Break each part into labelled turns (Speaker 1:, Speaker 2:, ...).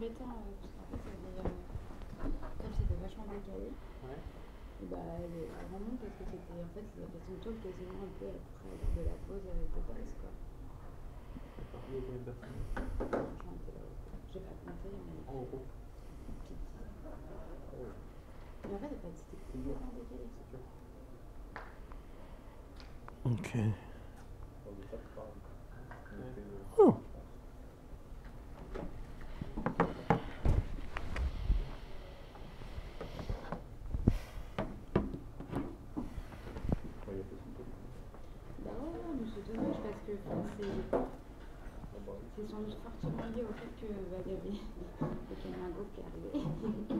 Speaker 1: embêtant euh, parce qu'en fait, euh, comme c'était vachement décalé,
Speaker 2: Ouais.
Speaker 1: et bah, elle est remonte parce que c'était en fait, il a fait son talk quasiment un peu après de la pause euh, de base quoi.
Speaker 2: D'accord. Il y a combien de personnes
Speaker 1: Franchement, elle était là. J'ai pas compté, mais
Speaker 2: En gros.
Speaker 1: petite. Mais en fait, elle pas- c'était complètement décalé.
Speaker 2: c'est
Speaker 3: 这。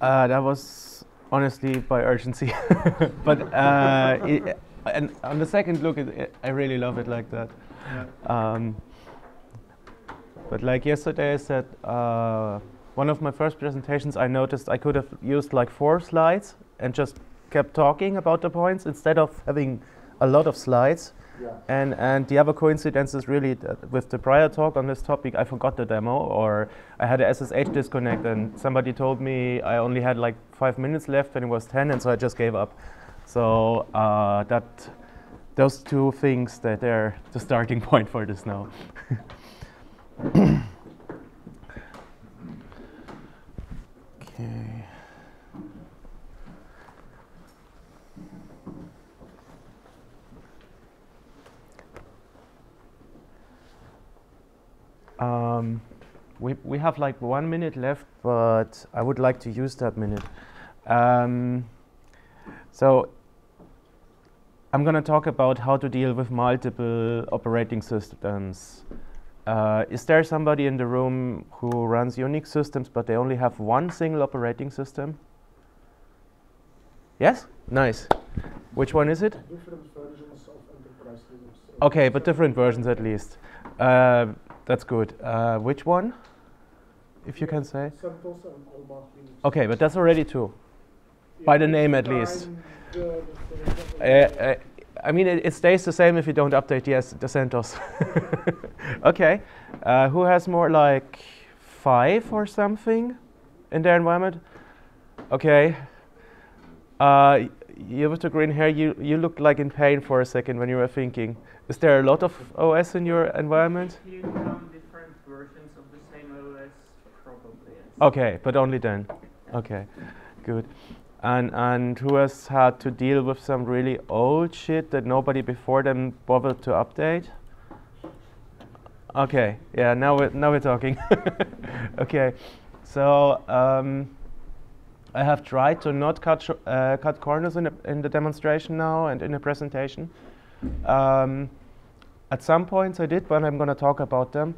Speaker 4: Uh, that was honestly by urgency, but uh, it, and on the second look, it, it, I really love it like that. Um, but like yesterday, I said uh, one of my first presentations, I noticed I could have used like four slides and just kept talking about the points instead of having a lot of slides.
Speaker 3: Yeah.
Speaker 4: And and the other coincidence is really that with the prior talk on this topic, I forgot the demo, or I had a SSH disconnect, and somebody told me I only had like five minutes left, and it was ten, and so I just gave up. So uh, that those two things that they're the starting point for this now. okay. Um, we, we have like one minute left, but I would like to use that minute. Um, so I'm going to talk about how to deal with multiple operating systems. Uh, is there somebody in the room who runs Unix systems, but they only have one single operating system? Yes? Nice. Which one is it?
Speaker 5: different versions of enterprise Linux.
Speaker 4: Okay, but different versions at least. Uh, that's good. Uh, which one? If you can say.
Speaker 5: CentOS and Alma Linux.
Speaker 4: Okay, but that's already two. by the name at least. Uh, uh, I mean, it, it stays the same if you don't update the, S- the CentOS. okay. Uh, who has more like five or something in their environment. Okay. Uh, you with the green hair, you, you looked like in pain for a second when you were thinking. Is there a lot of OS in your environment?
Speaker 6: If you count different versions of the same OS, probably yes.
Speaker 4: Okay, but only then. Okay, good. And and who has had to deal with some really old shit that nobody before them bothered to update? Okay, yeah. Now we're now we're talking. okay, so um, I have tried to not cut uh, cut corners in the, in the demonstration now and in the presentation. Um, at some points I did, but I'm going to talk about them.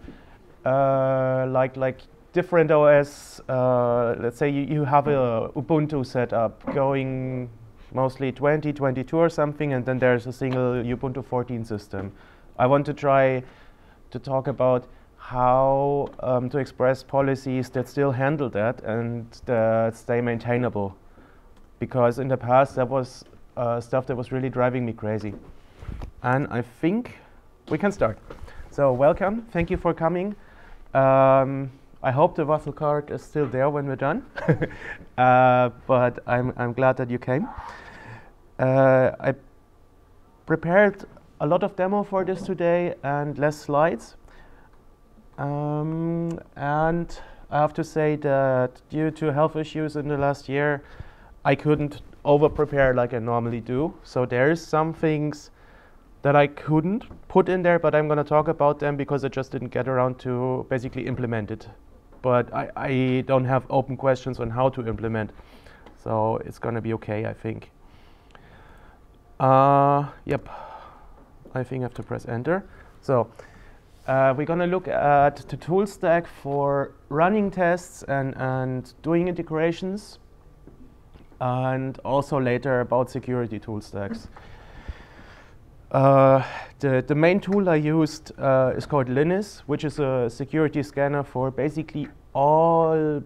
Speaker 4: Uh, like like different OS. Uh, let's say you, you have a Ubuntu setup going mostly 20, 22 or something, and then there's a single Ubuntu 14 system. I want to try to talk about how um, to express policies that still handle that and that stay maintainable. Because in the past, that was uh, stuff that was really driving me crazy. And I think we can start. So, welcome. Thank you for coming. Um, I hope the waffle cart is still there when we're done. uh, but I'm, I'm glad that you came. Uh, I prepared a lot of demo for this today and less slides. Um, and I have to say that due to health issues in the last year, I couldn't over prepare like I normally do. So there's some things that I couldn't put in there, but I'm going to talk about them because I just didn't get around to basically implement it. But I, I don't have open questions on how to implement. So it's going to be okay, I think. Uh, yep. I think I have to press enter. So uh, we're going to look at the tool stack for running tests and, and doing integrations, and also later about security tool stacks. Uh, the, the main tool I used uh, is called Lynis, which is a security scanner for basically all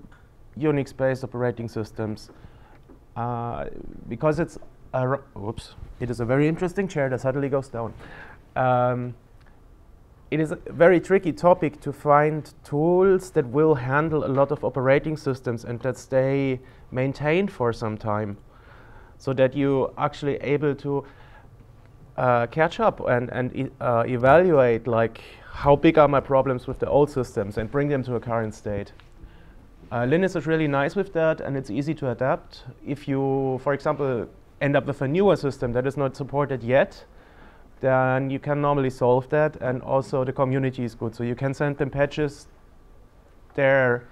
Speaker 4: Unix-based operating systems. Uh, because it's a, it is a very interesting chair that suddenly goes down. Um, it is a very tricky topic to find tools that will handle a lot of operating systems and that stay maintained for some time so that you actually able to uh, catch up and, and e uh, evaluate like how big are my problems with the old systems and bring them to a current state. Uh, Lynis is really nice with that and it's easy to adapt. If you, for example, end up with a newer system that is not supported yet, then you can normally solve that and also the community is good. So you can send them patches. They're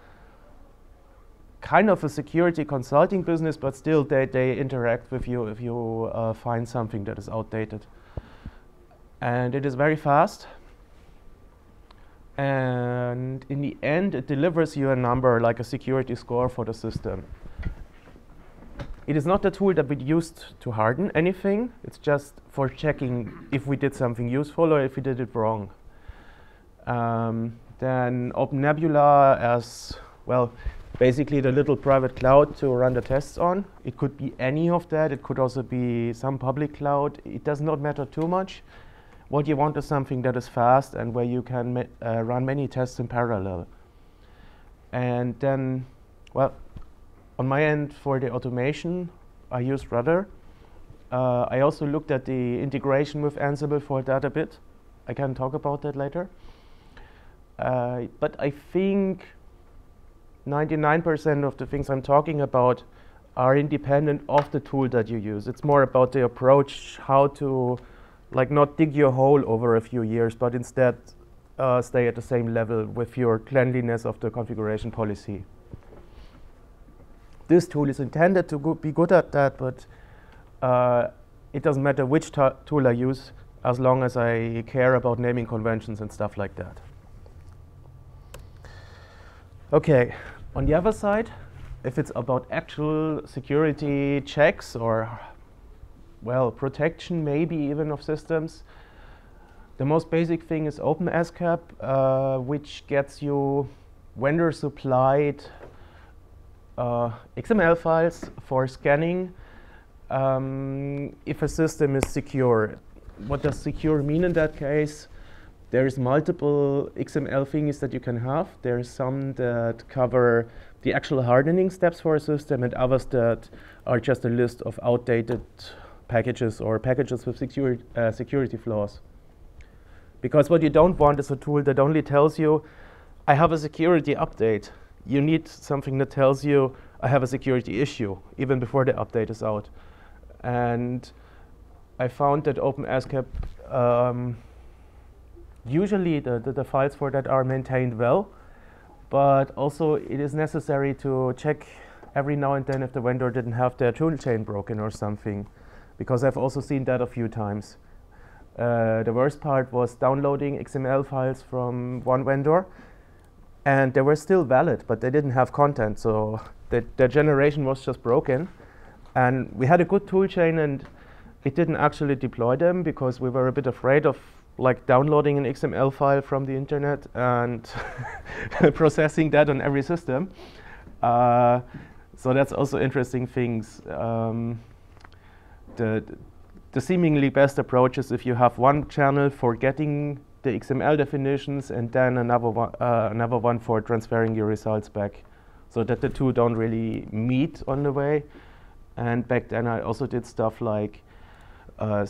Speaker 4: kind of a security consulting business, but still they, they interact with you if you uh, find something that is outdated. And it is very fast. And in the end, it delivers you a number like a security score for the system. It is not a tool that we used to harden anything. It's just for checking if we did something useful or if we did it wrong. Um, then OpenNebula as, well, basically the little private cloud to run the tests on. It could be any of that. It could also be some public cloud. It does not matter too much. What you want is something that is fast and where you can uh, run many tests in parallel. And then, well, on my end for the automation, I used Rudder. Uh, I also looked at the integration with Ansible for that a bit. I can talk about that later. Uh, but I think 99% of the things I'm talking about are independent of the tool that you use. It's more about the approach, how to like not dig your hole over a few years, but instead uh, stay at the same level with your cleanliness of the configuration policy. This tool is intended to go be good at that, but uh, it doesn't matter which tool I use as long as I care about naming conventions and stuff like that. Okay, on the other side, if it's about actual security checks or, well, protection maybe even of systems, the most basic thing is OpenSCAP, uh, which gets you vendor supplied uh, XML files for scanning um, if a system is secure. What does secure mean in that case? There's multiple XML things that you can have. There's some that cover the actual hardening steps for a system and others that are just a list of outdated packages or packages with security, uh, security flaws. Because what you don't want is a tool that only tells you, I have a security update. You need something that tells you, I have a security issue, even before the update is out. And I found that OpenSCAP, um, usually the, the, the files for that are maintained well, but also it is necessary to check every now and then if the vendor didn't have their toolchain broken or something, because I've also seen that a few times. Uh, the worst part was downloading XML files from one vendor, and they were still valid, but they didn't have content, so the, the generation was just broken. And we had a good toolchain, and it didn't actually deploy them because we were a bit afraid of like downloading an XML file from the internet and processing that on every system. Uh, so that's also interesting things. Um, the, the seemingly best approach is if you have one channel for getting the XML definitions and then another one, uh, another one for transferring your results back so that the two don't really meet on the way. And back then I also did stuff like uh,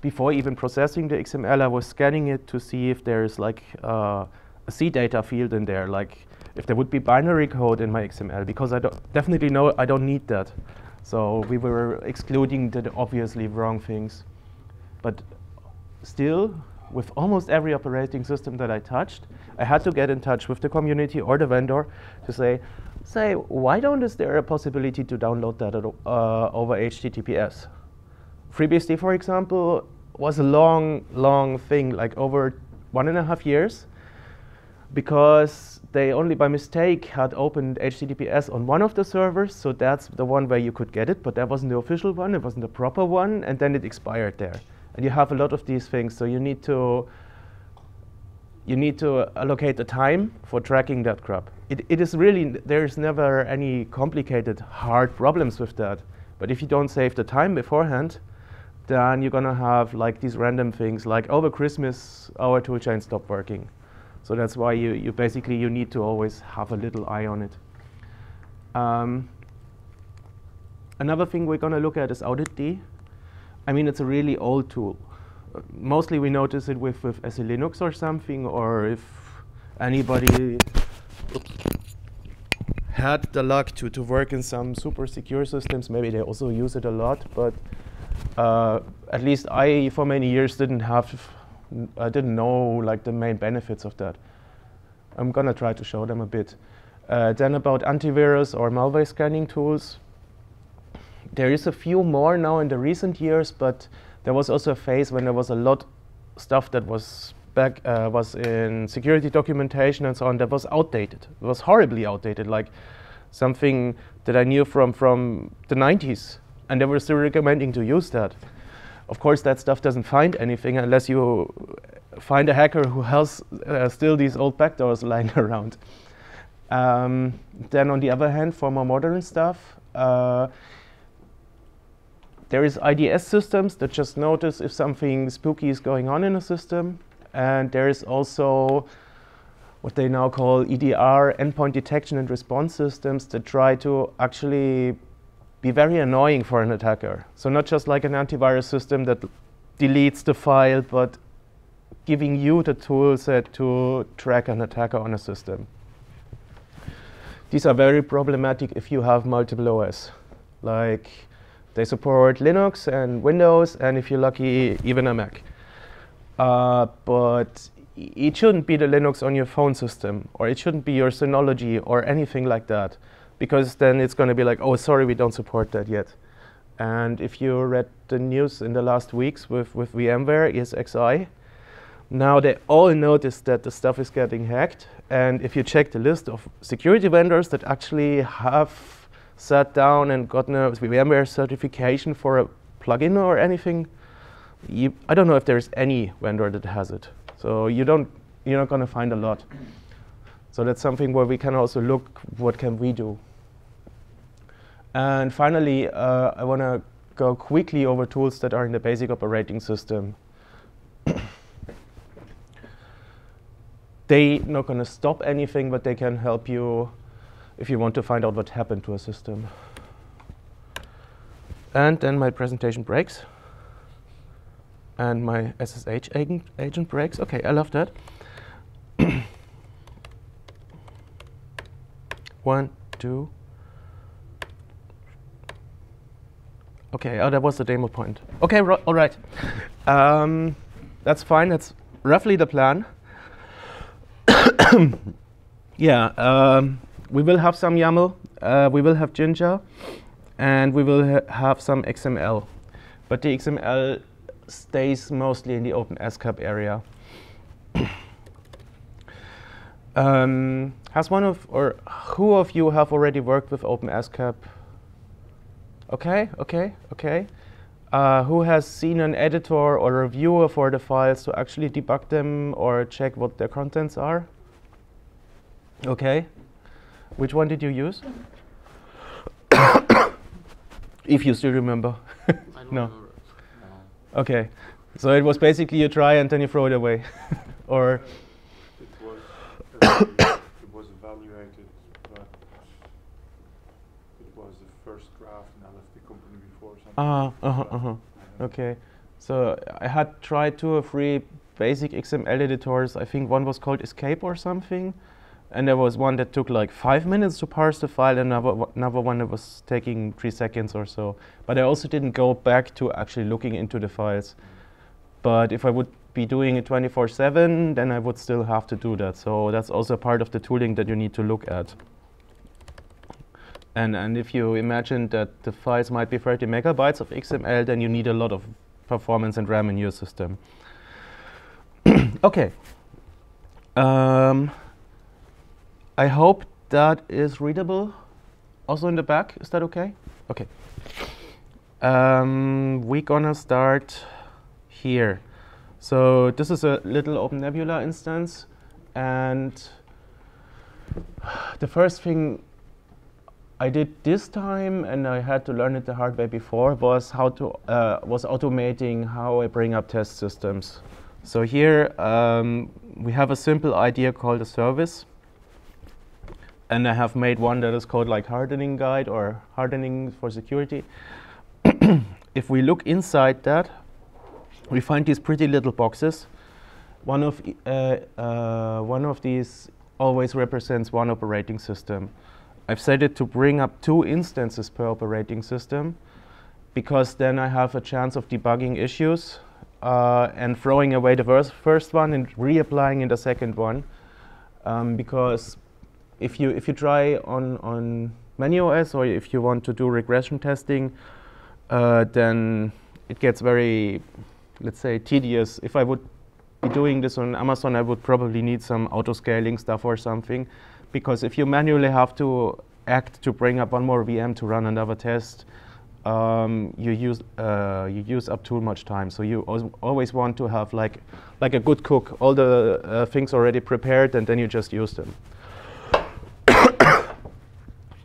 Speaker 4: before even processing the XML, I was scanning it to see if there is like uh, a CData field in there, like if there would be binary code in my XML, because I definitely know I don't need that. So we were excluding the obviously wrong things. But still, with almost every operating system that I touched, I had to get in touch with the community or the vendor to say, say, why don't is there a possibility to download that uh, over HTTPS? FreeBSD, for example, was a long, long thing, like over one and a half years, because they only by mistake had opened HTTPS on one of the servers, so that's the one where you could get it, but that wasn't the official one, it wasn't the proper one, and then it expired there. And you have a lot of these things, so you need to you need to allocate the time for tracking that crap. It, it is really, there's never any complicated, hard problems with that. But if you don't save the time beforehand, then you're gonna have like these random things like over Christmas our toolchain stopped working. So that's why you, you basically you need to always have a little eye on it. Um, another thing we're gonna look at is auditd. I mean it's a really old tool. Uh, mostly we notice it with, with SE Linux or something or if anybody had the luck to, to work in some super secure systems, maybe they also use it a lot, but uh, at least I, for many years, didn't have, I didn't know like the main benefits of that. I'm gonna try to show them a bit. Uh, then about antivirus or malware scanning tools. There is a few more now in the recent years, but there was also a phase when there was a lot stuff that was back uh, was in security documentation and so on that was outdated. It was horribly outdated, like something that I knew from from the 90s and they were still recommending to use that. Of course, that stuff doesn't find anything unless you find a hacker who has uh, still these old backdoors lying around. Um, then on the other hand, for more modern stuff, uh, there is IDS systems that just notice if something spooky is going on in a system. And there is also what they now call EDR, endpoint detection and response systems that try to actually be very annoying for an attacker. So not just like an antivirus system that deletes the file, but giving you the tool set to track an attacker on a system. These are very problematic if you have multiple OS. Like they support Linux and Windows, and if you're lucky, even a Mac. Uh, but it shouldn't be the Linux on your phone system, or it shouldn't be your Synology or anything like that because then it's going to be like, oh, sorry, we don't support that yet. And if you read the news in the last weeks with, with VMware, ESXi, now they all noticed that the stuff is getting hacked. And if you check the list of security vendors that actually have sat down and gotten a VMware certification for a plugin or anything, you, I don't know if there's any vendor that has it. So you don't, you're not going to find a lot. So that's something where we can also look, what can we do? And finally, uh, I want to go quickly over tools that are in the basic operating system. They're not going to stop anything, but they can help you if you want to find out what happened to a system. And then my presentation breaks. And my SSH agent, agent breaks. Okay, I love that. One, two. Okay, oh, that was the demo point. Okay, all right. Um, that's fine. That's roughly the plan. yeah, um, we will have some YAML. Uh, we will have Jinja and we will ha have some XML. But the XML stays mostly in the OpenSCAP area. um, has one of, or who of you have already worked with OpenSCAP? Okay, okay, okay. Uh, who has seen an editor or a reviewer for the files to actually debug them or check what their contents are? Okay. Which one did you use? if you still remember. no. Okay. So it was basically you try and then you throw it away. or
Speaker 3: it was it was evaluated but it was the first draft and I left the company
Speaker 4: Ah, uh-huh, uh-huh. Okay. So I had tried two or three basic XML editors. I think one was called Escape or something and there was one that took like five minutes to parse the file, and another, another one that was taking three seconds or so. But I also didn't go back to actually looking into the files. But if I would be doing it 24-7, then I would still have to do that. So that's also part of the tooling that you need to look at. And, and if you imagine that the files might be 30 megabytes of XML, then you need a lot of performance and RAM in your system. okay. Um, I hope that is readable also in the back. Is that okay? Okay. Um, we're gonna start here. So this is a little OpenNebula instance and the first thing I did this time, and I had to learn it the hard way before, was how to uh, was automating how I bring up test systems. So here um, we have a simple idea called a service, and I have made one that is called like hardening guide or hardening for security. if we look inside that, we find these pretty little boxes. One of, uh, uh, one of these always represents one operating system. I've set it to bring up two instances per operating system because then I have a chance of debugging issues uh, and throwing away the first one and reapplying in the second one um, because if you if you try on on ManiOS or if you want to do regression testing, uh, then it gets very, let's say, tedious. If I would be doing this on Amazon, I would probably need some auto-scaling stuff or something, because if you manually have to act to bring up one more VM to run another test, um, you use uh, you use up too much time. So you always want to have like like a good cook, all the uh, things already prepared, and then you just use them.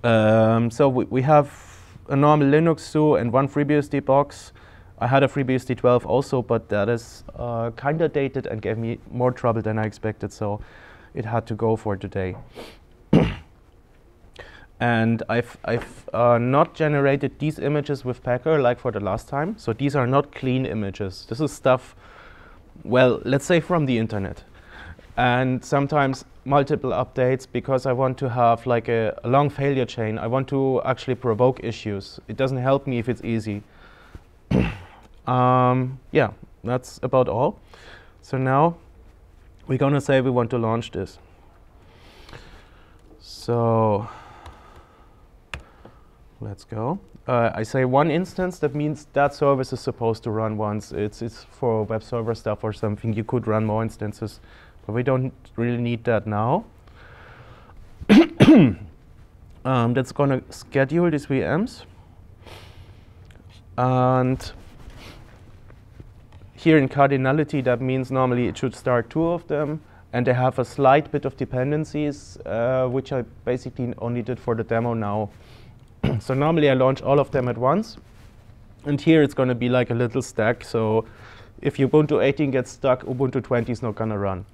Speaker 4: Um, so we, we have a normal Linux SU and one FreeBSD box. I had a FreeBSD 12 also, but that is uh, kind of dated and gave me more trouble than I expected, so it had to go for today. And I've, I've uh, not generated these images with Packer like for the last time, so these are not clean images. This is stuff, well, let's say from the internet. And sometimes multiple updates because I want to have like a, a, long failure chain. I want to actually provoke issues. It doesn't help me if it's easy. um, yeah, that's about all. So now we're going to say we want to launch this. So let's go. Uh, I say one instance, that means that service is supposed to run once. It's, it's for web server stuff or something. You could run more instances but we don't really need that now. um, that's going to schedule these VMs. And here in cardinality, that means normally it should start two of them, and they have a slight bit of dependencies, uh, which I basically only did for the demo now. so normally I launch all of them at once, and here it's going to be like a little stack. So if Ubuntu 18 gets stuck, Ubuntu 20 is not going to run.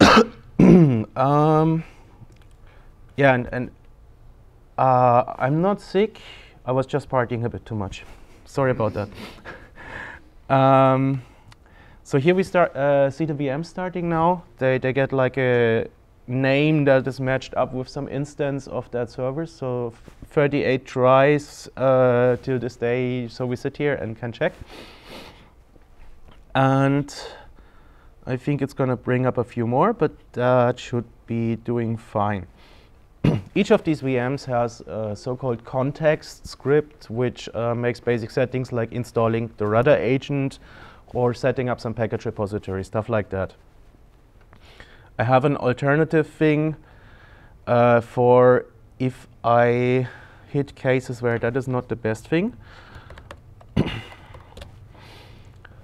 Speaker 4: Um, yeah, and, and uh, I'm not sick. I was just partying a bit too much. Sorry about that. um, so here we start uh, see the VM starting now. They they get like a name that is matched up with some instance of that server. So 38 tries uh, till this day. So we sit here and can check. And I think it's going to bring up a few more, but that should be doing fine. Each of these VMs has a so-called context script, which uh, makes basic settings like installing the Rudder agent or setting up some package repository, stuff like that. I have an alternative thing uh, for if I hit cases where that is not the best thing.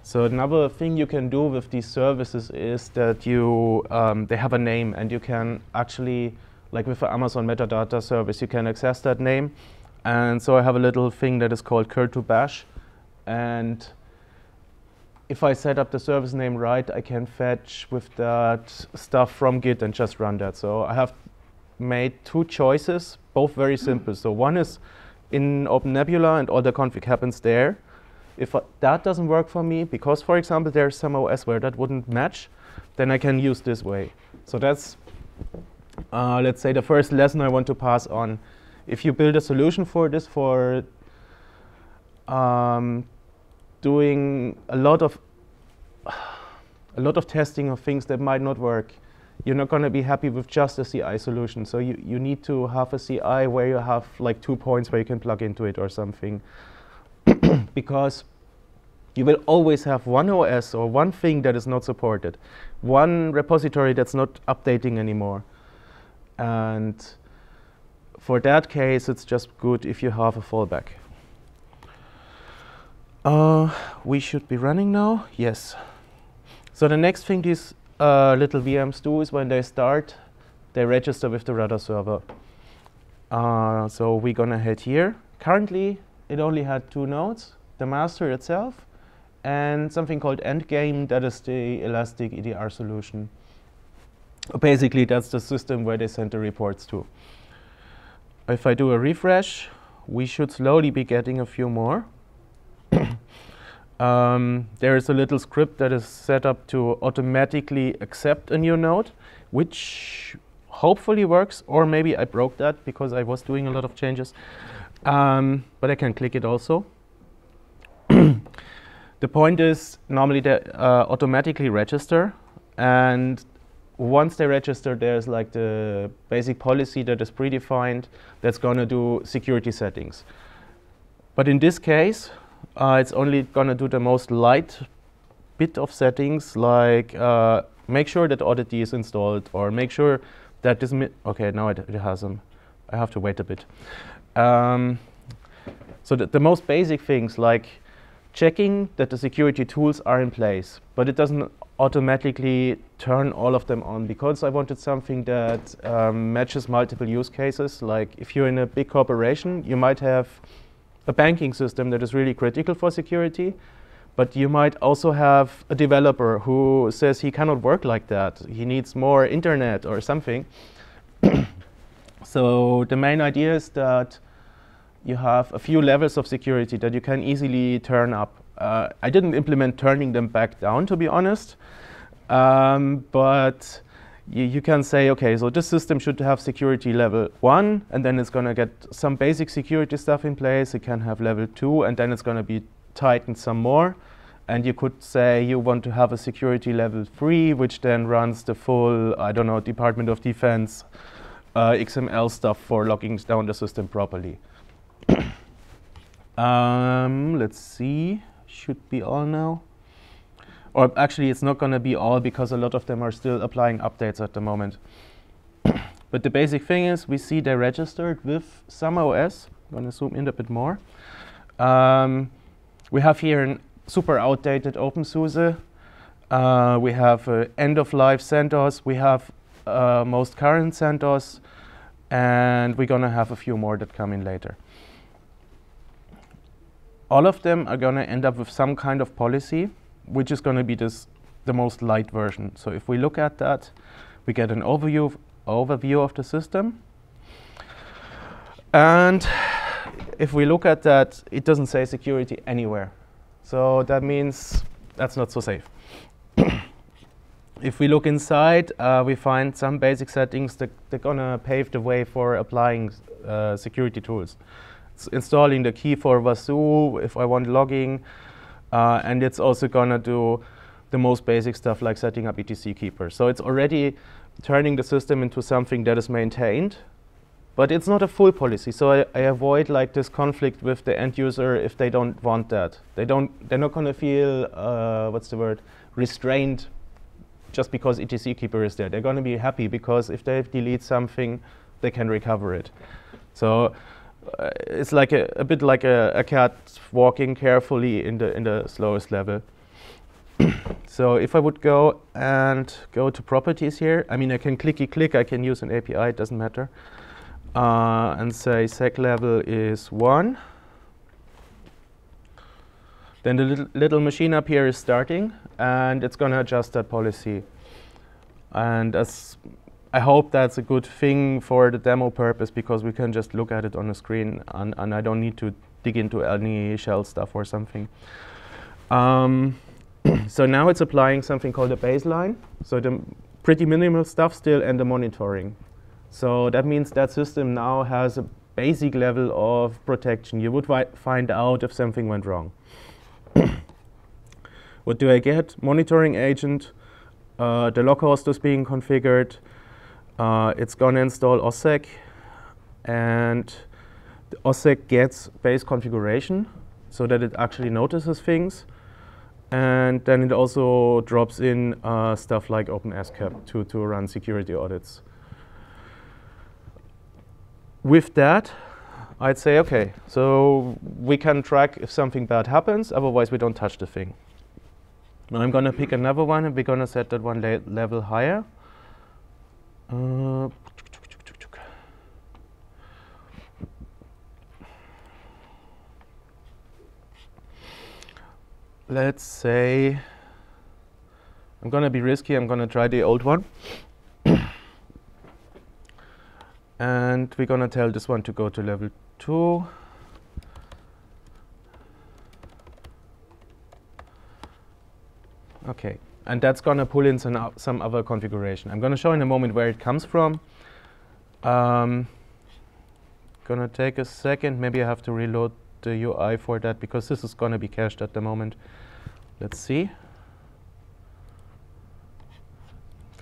Speaker 4: so another thing you can do with these services is that you um, they have a name and you can actually like with the Amazon metadata service you can access that name and so I have a little thing that is called cur2bash and if I set up the service name right, I can fetch with that stuff from Git and just run that. So I have made two choices, both very simple. So one is in OpenNebula and all the config happens there. If uh, that doesn't work for me, because for example there's some OS where that wouldn't match, then I can use this way. So that's, uh, let's say, the first lesson I want to pass on. If you build a solution for this for um, doing a lot of a lot of testing of things that might not work. You're not going to be happy with just a CI solution. So you, you need to have a CI where you have like two points where you can plug into it or something. because you will always have one OS or one thing that is not supported, one repository that's not updating anymore. And for that case, it's just good if you have a fallback. Uh, we should be running now. Yes. So the next thing these uh, little VMs do is when they start, they register with the Rudder server. Uh, so we're gonna head here. Currently, it only had two nodes, the master itself, and something called Endgame, that is the Elastic EDR solution. Basically, that's the system where they send the reports to. If I do a refresh, we should slowly be getting a few more. Um, there is a little script that is set up to automatically accept a new node, which hopefully works, or maybe I broke that because I was doing a lot of changes. Um, but I can click it also. the point is normally they uh, automatically register and once they register there's like the basic policy that is predefined that's going to do security settings. But in this case uh, it's only going to do the most light bit of settings, like uh, make sure that audit is installed, or make sure that this. okay, now it, it, has them. I have to wait a bit. Um, so the, the most basic things like checking that the security tools are in place, but it doesn't automatically turn all of them on because I wanted something that um, matches multiple use cases. Like if you're in a big corporation, you might have a banking system that is really critical for security, but you might also have a developer who says he cannot work like that. He needs more internet or something. so the main idea is that you have a few levels of security that you can easily turn up. Uh, I didn't implement turning them back down, to be honest, um, but you, can say, okay, so this system should have security level one, and then it's going to get some basic security stuff in place. It can have level two, and then it's going to be tightened some more. And you could say you want to have a security level three, which then runs the full, I don't know, Department of Defense uh, XML stuff for locking down the system properly. um, let's see, should be all now. Or actually, it's not going to be all because a lot of them are still applying updates at the moment. but the basic thing is we see they're registered with some OS. I'm going to zoom in a bit more. Um, we have here a super outdated OpenSUSE. Uh, we have uh, end-of-life CentOS. We have uh, most current CentOS. And we're going to have a few more that come in later. All of them are going to end up with some kind of policy which is going to be this the most light version. So if we look at that, We get an overview overview of the system. And if we look at that, it doesn't say security anywhere. So that means that's not so safe. if we look inside, uh, we find some basic settings that they're gonna pave the way for applying uh, security tools. Installing the key for Wazuh if I want logging, uh, and it's also gonna do the most basic stuff like setting up etckeeper. So it's already turning the system into something that is maintained, but it's not a full policy. So I, I avoid like this conflict with the end user if they don't want that. They don't. They're not gonna feel uh, what's the word restrained just because etckeeper is there. They're going to be happy because if they delete something, they can recover it. So uh, it's like a, a, bit like a, a, cat walking carefully in the in the slowest level. so if I would go and go to properties here, I mean I can clicky click. I can use an API. It doesn't matter. Uh, and say sec level is one. Then the little, little machine up here is starting, and it's going to adjust that policy. And as I hope that's a good thing for the demo purpose because we can just look at it on the screen, and, and I don't need to dig into any shell stuff or something. Um, so now it's applying something called a baseline. So the pretty minimal stuff still and the monitoring. So that means that system now has a basic level of protection. You would find out if something went wrong. what do I get? Monitoring agent. Uh, the localhost is being configured. Uh, it's going to install OSSEC. And the OSSEC gets base configuration so that it actually notices things. And then it also drops in uh, stuff like OpenSCAP to, to run security audits. With that, I'd say, okay, so we can track if something bad happens, otherwise we don't touch the thing. Now I'm going to pick another one and we're going to set that one le level higher. Uh, let's say I'm going to be risky. I'm going to try the old one. and we're going to tell this one to go to level 2. Okay, and that's going to pull in some, some other configuration. I'm going to show in a moment where it comes from. Um, going to take a second. Maybe I have to reload the UI for that because this is going to be cached at the moment. Let's see.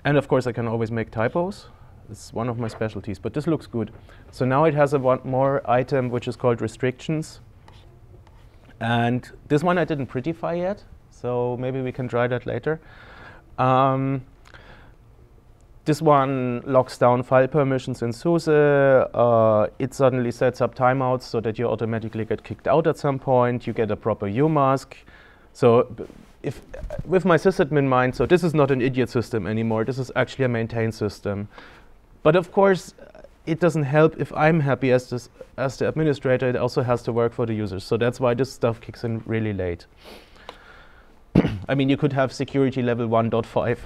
Speaker 4: And of course, I can always make typos. It's one of my specialties, but this looks good. So now it has a one more item which is called restrictions. And this one I didn't prettify yet, so maybe we can try that later. Um, this one locks down file permissions in SUSE. Uh, it suddenly sets up timeouts so that you automatically get kicked out at some point. You get a proper UMask. So if with my sysadmin mind, so this is not an idiot system anymore. This is actually a maintained system. But of course, it doesn't help if I'm happy as, this, as the administrator. It also has to work for the users. So that's why this stuff kicks in really late. I mean, you could have security level 1.5.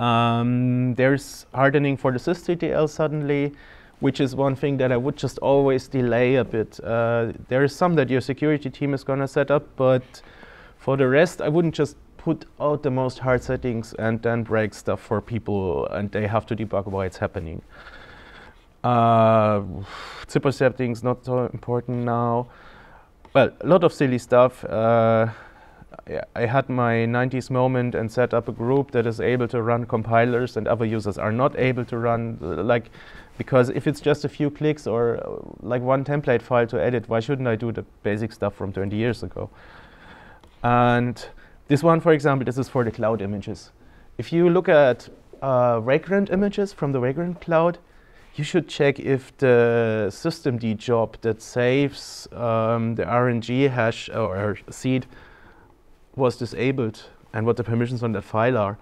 Speaker 4: um, there's hardening for the sysctl suddenly, which is one thing that I would just always delay a bit. Uh, there is some that your security team is going to set up, but for the rest, I wouldn't just put out the most hard settings and then break stuff for people and they have to debug why it's happening. Uh, zypper settings not so important now. Well, a lot of silly stuff. Uh, I had my 90s moment and set up a group that is able to run compilers and other users are not able to run uh, like because if it's just a few clicks or uh, like one template file to edit, why shouldn't I do the basic stuff from 20 years ago? And this one, for example, this is for the cloud images. If you look at uh, Vagrant images from the Vagrant cloud, you should check if the systemd job that saves um, the RNG hash or seed was disabled and what the permissions on that file are.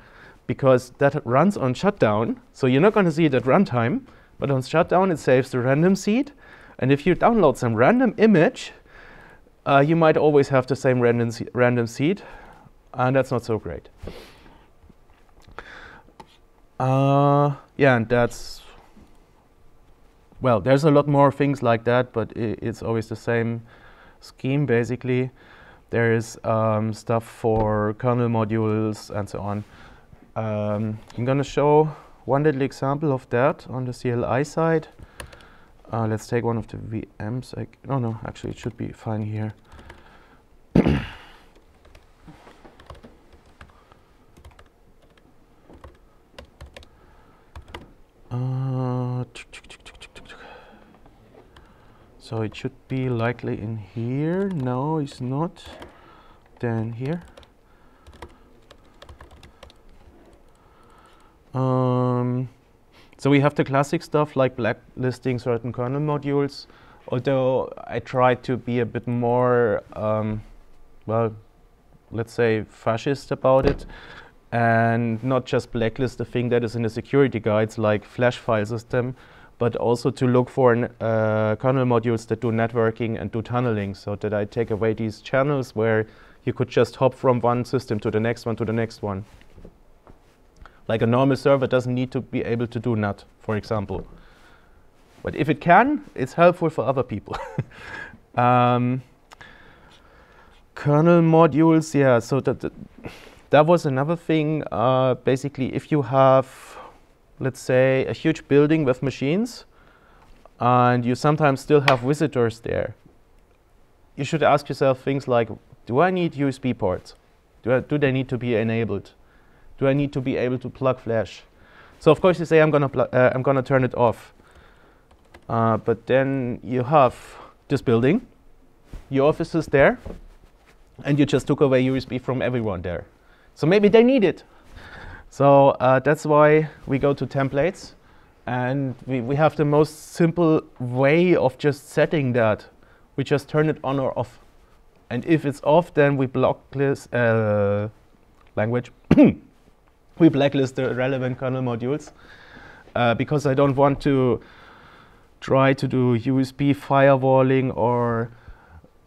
Speaker 4: Because that runs on shutdown, so you're not going to see it at runtime, but on shutdown it saves the random seed. And if you download some random image, uh, you might always have the same random, random seed, and that's not so great. Uh, yeah, and that's well. There's a lot more things like that, but it's always the same scheme basically. There is um, stuff for kernel modules and so on. Um, I'm going to show one little example of that on the CLI side. Uh, let's take one of the VMs. I no, no, actually, it should be fine here. Uh, so it should be likely in here. No, it's not. Then here. Um, so we have the classic stuff like blacklisting certain kernel modules, although I try to be a bit more, um, well, let's say fascist about it and not just blacklist the thing that is in the security guides like flash file system, but also to look for uh, kernel modules that do networking and do tunneling so that I take away these channels where you could just hop from one system to the next one to the next one. Like a normal server doesn't need to be able to do NAT, for example. But if it can, it's helpful for other people. um, kernel modules, yeah, so that, that that was another thing. Uh, basically, if you have, let's say, a huge building with machines, and you sometimes still have visitors there, you should ask yourself things like, do I need USB ports? Do, I, do they need to be enabled? Do I need to be able to plug flash? So of course you say I'm gonna uh, I'm gonna turn it off. Uh, but then you have this building, your office is there, and you just took away USB from everyone there. So maybe they need it. So uh, that's why we go to templates. And we, we have the most simple way of just setting that. We just turn it on or off. And if it's off, then we blacklist uh, language. we blacklist the relevant kernel modules uh, because I don't want to try to do USB firewalling or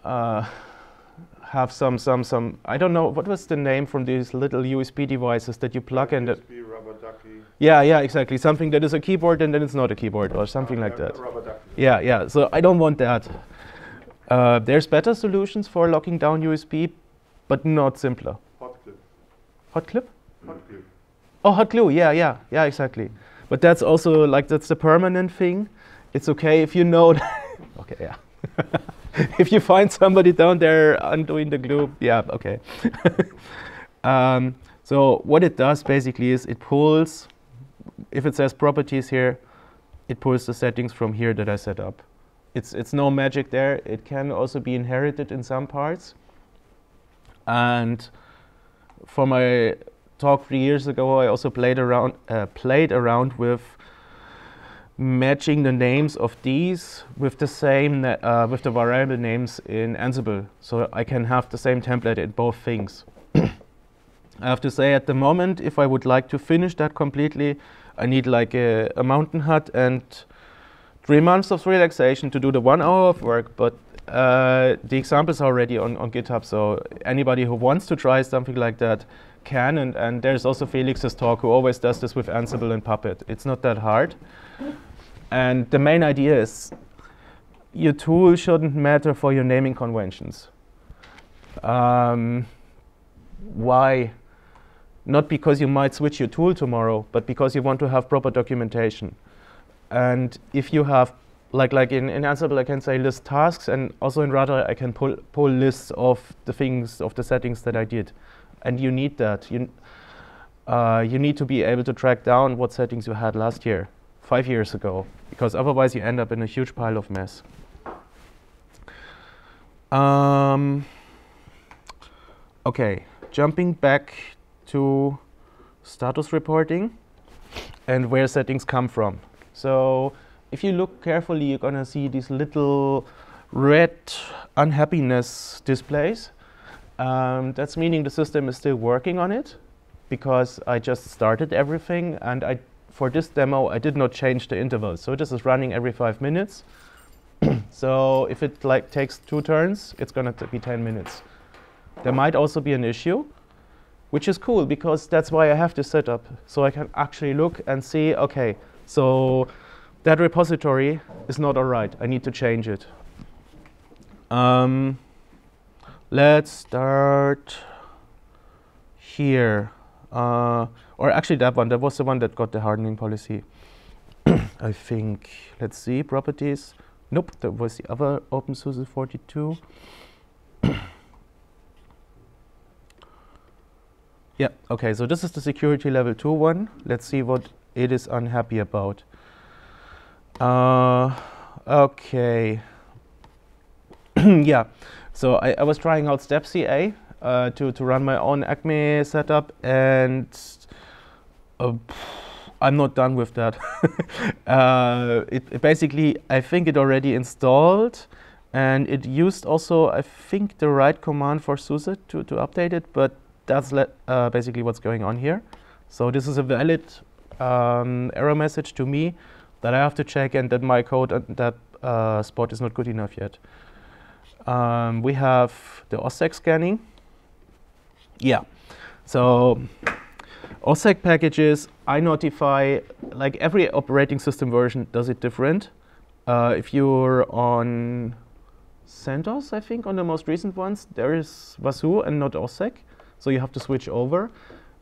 Speaker 4: uh, have some some some I don't know what was the name from these little USB devices that you plug in.
Speaker 3: USB rubber ducky.
Speaker 4: Yeah, yeah, exactly. Something that is a keyboard and then it's not a keyboard or something like that. Yeah, yeah. So I don't want that. Uh, there's better solutions for locking down USB, but not simpler.
Speaker 3: Hot clip.
Speaker 4: Hot clip?
Speaker 3: Hot clip.
Speaker 4: Oh, hot glue. Yeah, yeah, yeah, exactly. But that's also like that's the permanent thing. It's okay if you know. okay, yeah. if you find somebody down there undoing the glue, yeah, okay. um, so what it does basically is it pulls, if it says properties here, it pulls the settings from here that I set up. It's, it's no magic there. It can also be inherited in some parts. And for my talk three years ago, I also played around, uh, played around with matching the names of these with the same uh, with the variable names in Ansible, so I can have the same template in both things. I have to say, at the moment, if I would like to finish that completely, I need like a, a mountain hut and three months of relaxation to do the one hour of work. But uh, the examples are already on, on GitHub, so anybody who wants to try something like that can. And, and there's also Felix's talk, who always does this with Ansible and Puppet. It's not that hard. And the main idea is your tool shouldn't matter for your naming conventions. Um, why? Not because you might switch your tool tomorrow, but because you want to have proper documentation. And if you have, like like in, in Ansible, I can say list tasks, and also in Rudder, I can pull, pull lists of the things, of the settings that I did. And you need that. You, uh, you need to be able to track down what settings you had last year five years ago, because otherwise you end up in a huge pile of mess. Um, okay, jumping back to status reporting and where settings come from. So if you look carefully, you're going to see these little red unhappiness displays. Um, that's meaning the system is still working on it because I just started everything and I for this demo, I did not change the intervals. So this is running every five minutes. so if it like takes two turns, it's going to be 10 minutes. There might also be an issue which is cool because that's why I have this setup. So I can actually look and see, okay, so that repository is not all right. I need to change it. Um, let's start here. Uh, or actually that one, that was the one that got the hardening policy. I think, let's see, properties. Nope, that was the other OpenSUSE 42. yeah, okay, so this is the security level 2 one. Let's see what it is unhappy about. Uh, okay. yeah, so I, I, was trying out StepCA uh, to, to run my own Acme setup and uh, I'm not done with that. uh, it, it, basically, I think it already installed and it used also, I think, the right command for SUSE to, to update it, but that's uh, basically what's going on here. So this is a valid um, error message to me that I have to check and that my code and that uh, spot is not good enough yet. Um, we have the OSSEC scanning. Yeah, so OSSEC packages, I notify, like every operating system version does it different. Uh, if you're on CentOS, I think, on the most recent ones, there is Wazuh and not OSSEC, so you have to switch over.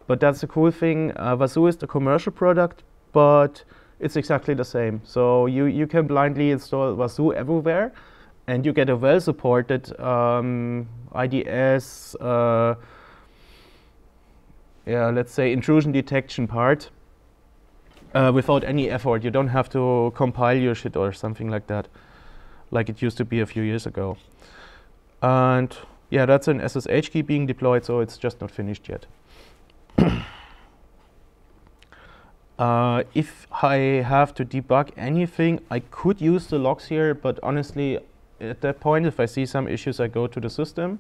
Speaker 4: But that's the cool thing. Uh, is the commercial product, but it's exactly the same. So you, you can blindly install Wazuh everywhere, and you get a well-supported um, IDS, uh, yeah, let's say intrusion detection part uh, without any effort. You don't have to compile your shit or something like that, like it used to be a few years ago. And yeah, that's an SSH key being deployed, so it's just not finished yet. Uh, if I have to debug anything, I could use the logs here, but honestly, at that point, if I see some issues, I go to the system,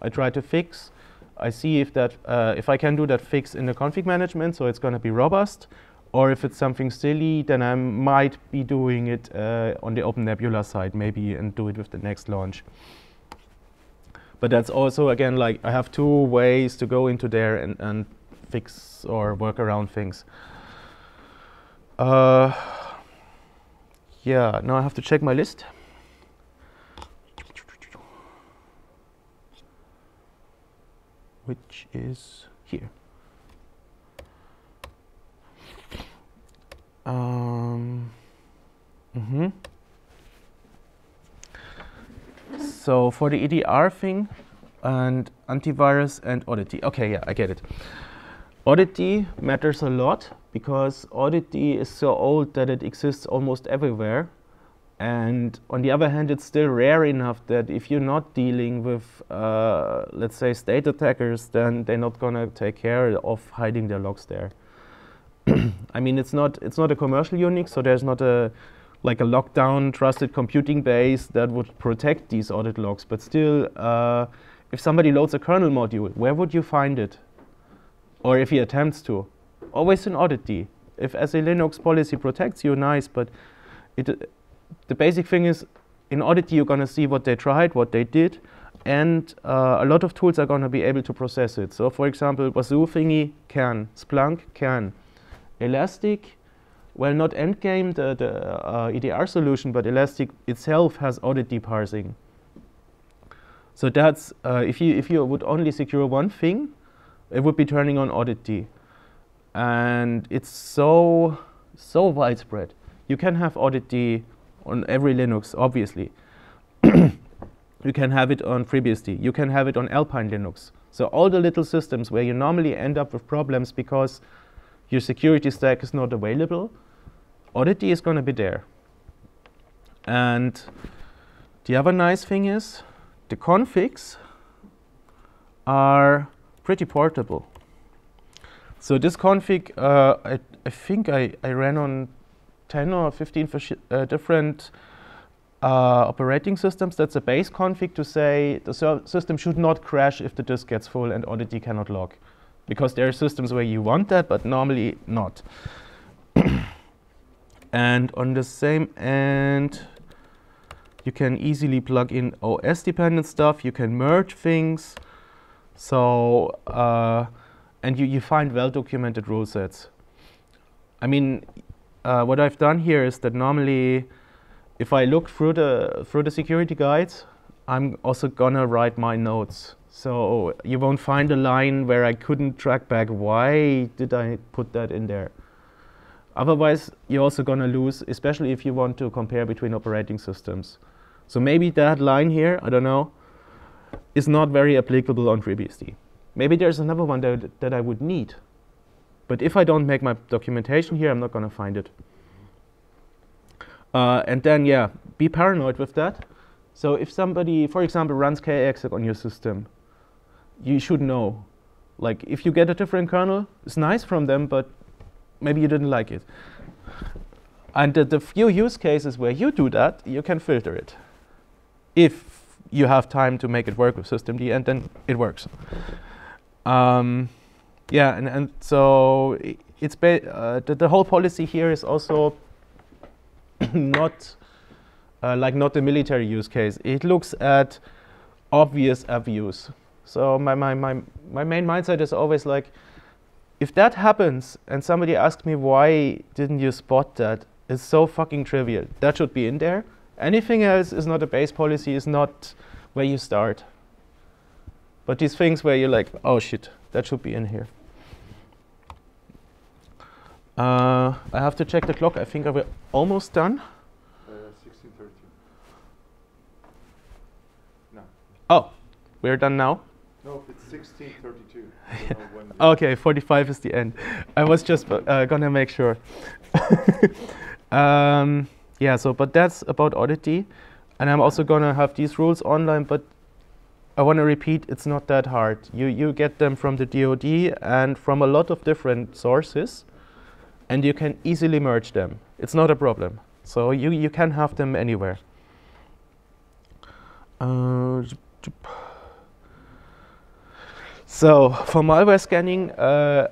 Speaker 4: I try to fix, I see if that uh, if I can do that fix in the config management, so it's going to be robust, or if it's something silly, then I might be doing it uh, on the OpenNebula side, maybe, and do it with the next launch. But that's also, again, like I have two ways to go into there and, and fix or work around things. Uh, yeah, now I have to check my list. Which is here. Um, mm -hmm. So for the EDR thing and antivirus and auditd. Okay, yeah, I get it. auditd matters a lot because auditd is so old that it exists almost everywhere. And on the other hand, it's still rare enough that if you're not dealing with, uh, let's say, state attackers, then they're not going to take care of hiding their logs there. I mean, it's not it's not a commercial Unix, so there's not a like a lockdown trusted computing base that would protect these audit logs. But still, uh, if somebody loads a kernel module, where would you find it? Or if he attempts to, always in auditd. If SELinux policy protects you, nice, but it, the basic thing is in auditd you're going to see what they tried, what they did, and uh, a lot of tools are going to be able to process it. So for example, Wazuh thingy can, Splunk can, Elastic, well not Endgame, the, the uh, EDR solution, but Elastic itself has auditd parsing. So that's, uh, if, you, if you would only secure one thing, it would be turning on auditd and it's so so widespread. You can have auditd on every Linux, obviously. you can have it on FreeBSD. You can have it on Alpine Linux. So all the little systems where you normally end up with problems because your security stack is not available, auditd is going to be there. And the other nice thing is the configs are pretty portable. So this config, uh, I, I, think I, I ran on 10 or 15 uh, different uh, operating systems. That's a base config to say the system should not crash if the disk gets full and auditd cannot log. Because there are systems where you want that, but normally not. and on the same end, you can easily plug in OS dependent stuff. You can merge things. So uh, and you, you find well-documented rule sets. I mean, uh, what I've done here is that normally, if I look through the through the security guides, I'm also gonna write my notes. So you won't find a line where I couldn't track back why did I put that in there. Otherwise, you're also gonna lose, especially if you want to compare between operating systems. So maybe that line here, I don't know, is not very applicable on FreeBSD. Maybe there's another one that, that I would need. But if I don't make my documentation here, I'm not going to find it. Uh, and then, yeah, be paranoid with that. So if somebody, for example, runs KExec on your system, you should know. Like, if you get a different kernel, it's nice from them, but maybe you didn't like it. And the, the few use cases where you do that, you can filter it. If you have time to make it work with systemd, and then it works. Um, yeah, and, and so it's uh, the, the whole policy here is also not uh, like not the military use case. It looks at obvious abuse. So my, my, my, my main mindset is always like, if that happens and somebody asks me why didn't you spot that, it's so fucking trivial. That should be in there. Anything else is not a base policy, is not where you start. But these things where you're like, oh shit, that should be in here. Uh, I have to check the clock. I think we're almost done.
Speaker 3: Uh, 16.30. No.
Speaker 4: Oh, we're done now?
Speaker 3: No, it's 16.32.
Speaker 4: okay, 45 is the end. I was just uh, gonna make sure. um, yeah, so, but that's about auditd. And I'm also gonna have these rules online, but I want to repeat, it's not that hard. You, you get them from the DoD and from a lot of different sources, and you can easily merge them. It's not a problem. So you, you can have them anywhere. Uh, so for malware scanning, uh,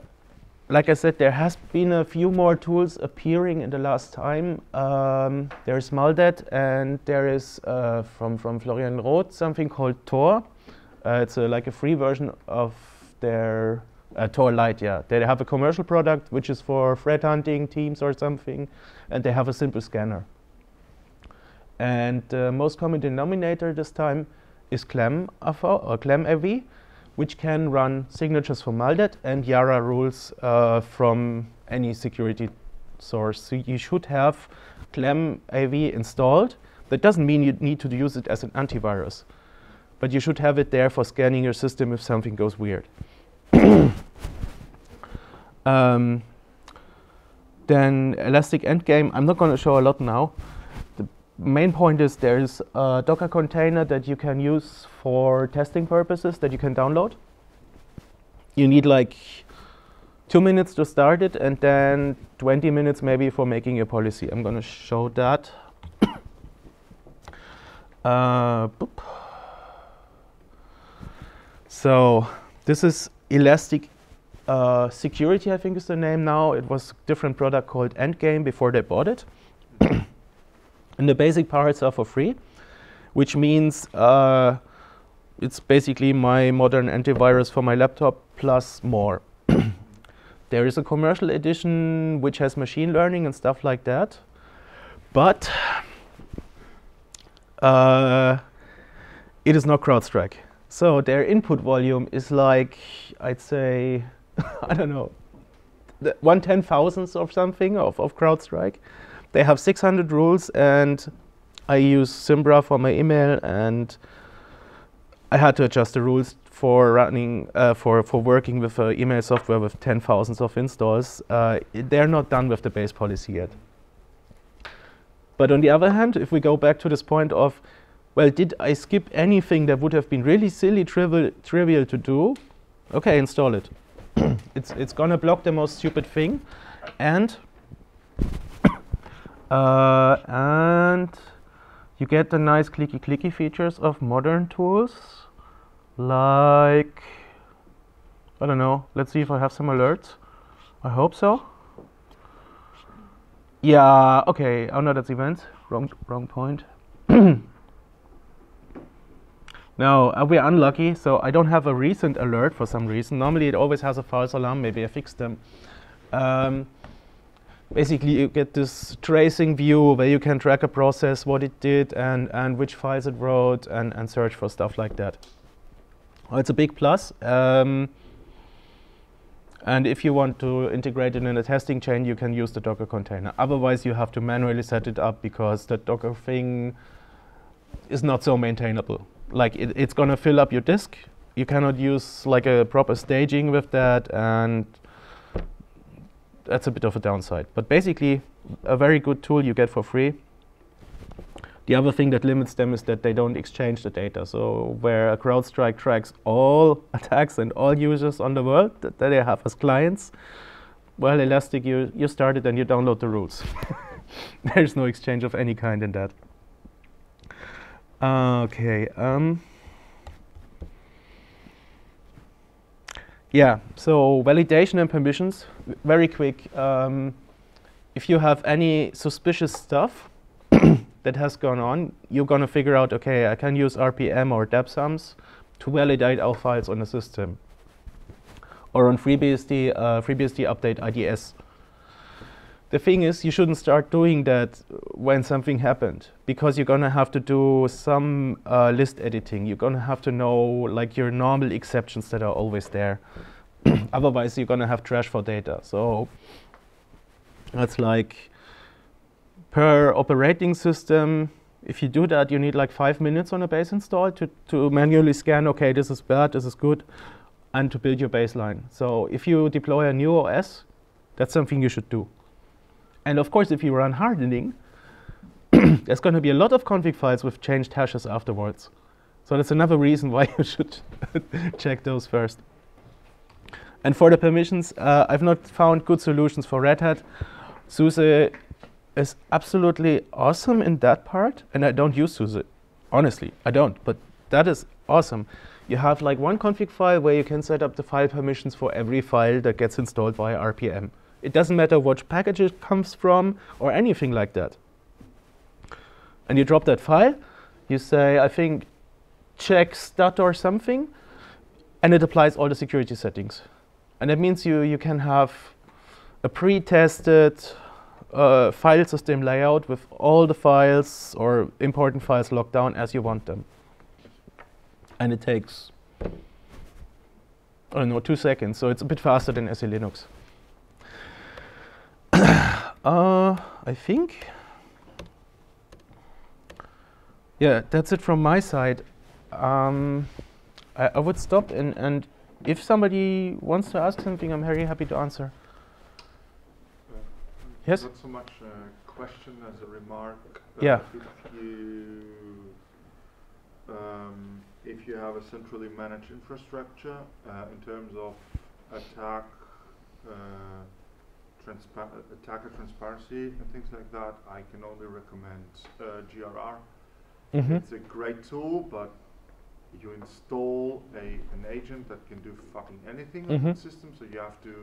Speaker 4: like I said, there has been a few more tools appearing in the last time. Um, there's Maldet and there is uh, from, from Florian Roth something called Thor. Uh, it's a, like a free version of their uh, Lite, yeah. They have a commercial product which is for threat hunting teams or something, and they have a simple scanner. And the most common denominator this time is Clam, or ClamAV, which can run signatures from Maldet and Yara rules uh, from any security source. So you should have Clem AV installed. That doesn't mean you need to use it as an antivirus, but you should have it there for scanning your system if something goes weird. um, then Elastic Endgame, I'm not going to show a lot now. The main point is there's a Docker container that you can use for testing purposes that you can download. You need like two minutes to start it and then 20 minutes maybe for making your policy. I'm going to show that. uh, so this is Elastic uh, Security, I think is the name now. It was a different product called Endgame before they bought it. and the basic parts are for free, which means uh, it's basically my modern antivirus for my laptop plus more. there is a commercial edition which has machine learning and stuff like that. But uh, it is not CrowdStrike. So their input volume is like, I'd say, I don't know, one ten thousandth of something of, of CrowdStrike. They have 600 rules and I use Zimbra for my email and I had to adjust the rules for running uh, for for working with uh, email software with ten thousands of installs. Uh, they're not done with the base policy yet. But on the other hand, if we go back to this point of, well, did I skip anything that would have been really silly, trivial, trivial to do? Okay, install it. it's it's gonna block the most stupid thing, and uh, and you get the nice clicky clicky features of modern tools like I don't know let's see if I have some alerts. I hope so. Yeah okay oh no that's events wrong wrong point No, uh, we're unlucky, so I don't have a recent alert for some reason. Normally, it always has a false alarm. Maybe I fixed them. Um, basically, you get this tracing view where you can track a process, what it did, and, and which files it wrote, and, and search for stuff like that. Well, it's a big plus. Um, and if you want to integrate it in a testing chain, you can use the Docker container. Otherwise, you have to manually set it up because the Docker thing is not so maintainable. Like it, it's going to fill up your disk. You cannot use like a proper staging with that, and that's a bit of a downside. But basically, a very good tool you get for free. The other thing that limits them is that they don't exchange the data. So where a CrowdStrike tracks all attacks and all users on the world that, that they have as clients, well, Elastic, you, you start it and you download the rules. There's no exchange of any kind in that. Okay. Um, yeah, so validation and permissions, very quick. Um, if you have any suspicious stuff, that has gone on, you're going to figure out, okay, I can use RPM or debsums to validate our files on the system. Or on FreeBSD, uh, FreeBSD update IDS. The thing is, you shouldn't start doing that when something happened, because you're going to have to do some uh, list editing. You're going to have to know like your normal exceptions that are always there. Otherwise, you're going to have trash for data. So that's like per operating system, if you do that, you need like five minutes on a base install to, to manually scan, okay, this is bad, this is good, and to build your baseline. So if you deploy a new OS, that's something you should do. And of course, if you run hardening, there's going to be a lot of config files with changed hashes afterwards. So that's another reason why you should check those first. And for the permissions, uh, I've not found good solutions for Red Hat. SUSE is absolutely awesome in that part, and I don't use SUSE. Honestly, I don't, but that is awesome. You have like one config file where you can set up the file permissions for every file that gets installed via RPM. It doesn't matter which package it comes from or anything like that. And you drop that file, you say, I think, chkstat or something, and it applies all the security settings. And that means you, you can have a pre-tested uh, file system layout with all the files or important files locked down as you want them. And it takes, I don't know, two seconds. So it's a bit faster than SE Linux. Uh, I think. Yeah, that's it from my side. Um, I, I, would stop and, and if somebody wants to ask something, I'm very happy to answer. Yes?
Speaker 7: Not so much a question as a remark.
Speaker 4: yeah.
Speaker 7: If you, um, if you have a centrally managed infrastructure uh, in terms of attack, uh, transpa attacker transparency and things like that, I can only recommend uh, GRR.
Speaker 4: Mm -hmm.
Speaker 7: It's a great tool, but you install a an agent that can do fucking anything mm -hmm. on the mm-hmm. system, so you have to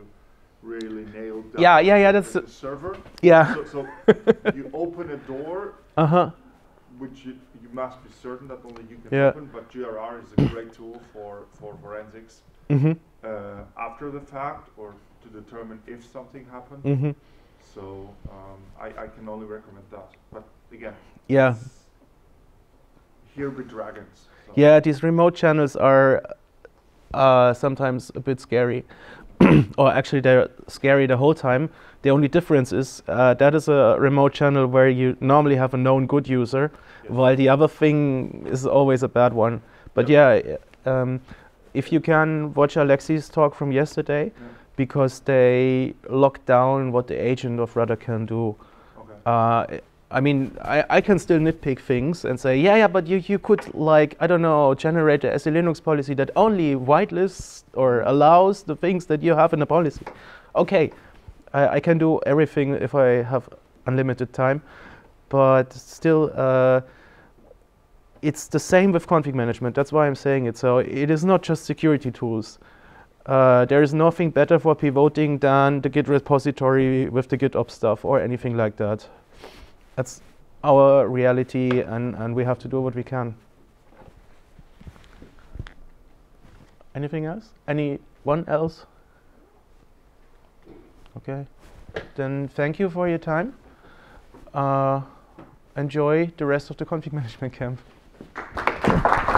Speaker 7: really nail down.
Speaker 4: Yeah, yeah, yeah. That's
Speaker 7: the server.
Speaker 4: Yeah.
Speaker 7: So, so you open a door.
Speaker 4: Uh huh.
Speaker 7: Which you, you must be certain that only you can
Speaker 4: yeah.
Speaker 7: open. But GRR is a great tool for for forensics.
Speaker 4: Mm-hmm.
Speaker 7: Uh, after the fact, or to determine if something happened.
Speaker 4: Mm-hmm.
Speaker 7: So um, I, I can only recommend that. But again.
Speaker 4: Yeah.
Speaker 7: Here be dragons.
Speaker 4: So. Yeah, these remote channels are uh, sometimes a bit scary. or actually they're scary the whole time. The only difference is uh, that is a remote channel where you normally have a known good user, yes. while the other thing is always a bad one. But yep. yeah, um, if you can watch Alexi's talk from yesterday, yeah. because they locked down what the agent of Rudder can do.
Speaker 7: Okay.
Speaker 4: Uh, I mean, I, I can still nitpick things and say, yeah, yeah, but you, you could, like, I don't know, generate a SE Linux policy that only whitelists or allows the things that you have in the policy. Okay, I, I can do everything if I have unlimited time, but still, uh, it's the same with config management. That's why I'm saying it. So it is not just security tools. Uh, there is nothing better for pivoting than the Git repository with the GitOps stuff or anything like that that's our reality, and, and we have to do what we can. Anything else? Anyone else? Okay. Then thank you for your time. Uh, enjoy the rest of the config management camp. Thank you.